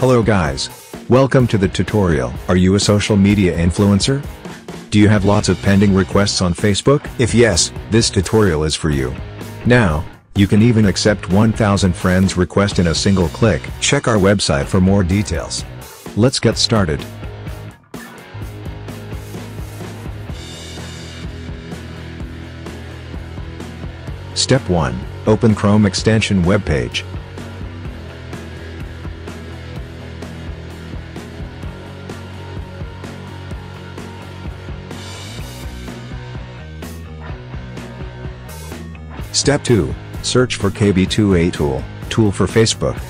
Hello guys. Welcome to the tutorial. Are you a social media influencer? Do you have lots of pending requests on Facebook? If yes, this tutorial is for you. Now, you can even accept 1000 friends request in a single click. Check our website for more details. Let's get started. Step 1. Open Chrome extension web page. Step 2. Search for KB2A tool, tool for Facebook.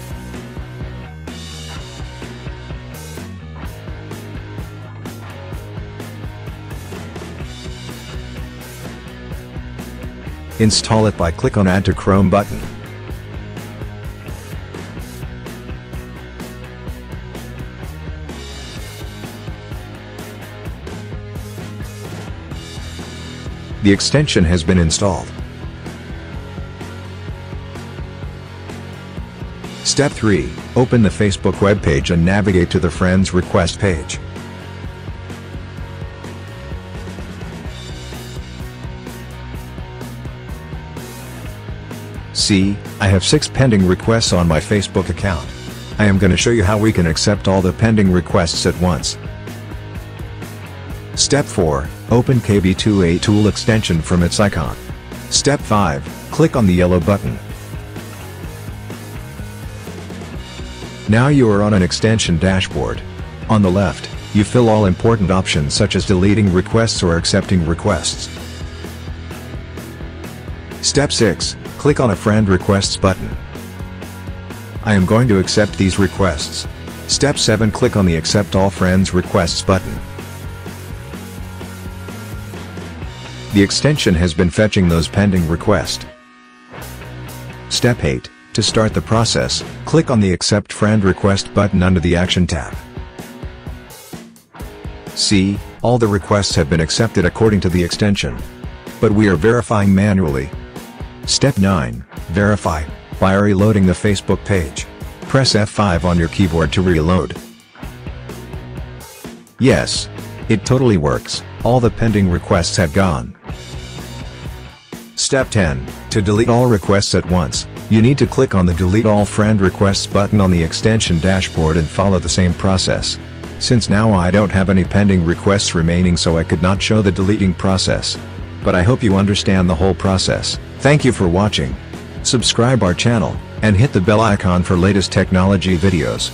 Install it by click on Add to Chrome button. The extension has been installed. Step 3. Open the Facebook webpage and navigate to the Friends Request page. See, I have 6 pending requests on my Facebook account. I am going to show you how we can accept all the pending requests at once. Step 4. Open KB2A tool extension from its icon. Step 5. Click on the yellow button. Now you are on an extension dashboard. On the left, you fill all important options such as deleting requests or accepting requests. Step 6. Click on a friend requests button. I am going to accept these requests. Step 7 Click on the accept all friends requests button. The extension has been fetching those pending requests. Step 8 To start the process, click on the accept friend request button under the action tab. See, all the requests have been accepted according to the extension. But we are verifying manually. Step 9, Verify, by reloading the Facebook page. Press F5 on your keyboard to reload. Yes. It totally works, all the pending requests have gone. Step 10, to delete all requests at once, you need to click on the Delete All Friend Requests button on the extension dashboard and follow the same process. Since now I don't have any pending requests remaining so I could not show the deleting process. But I hope you understand the whole process. Thank you for watching. Subscribe our channel, and hit the bell icon for latest technology videos.